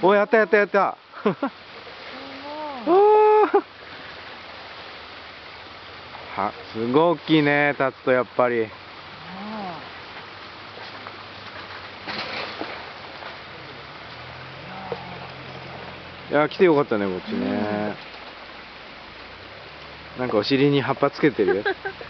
おやったやったやった。は すごい大きいね立つとやっぱり。いや来てよかったねこっちね、なんかお尻に葉っぱつけてる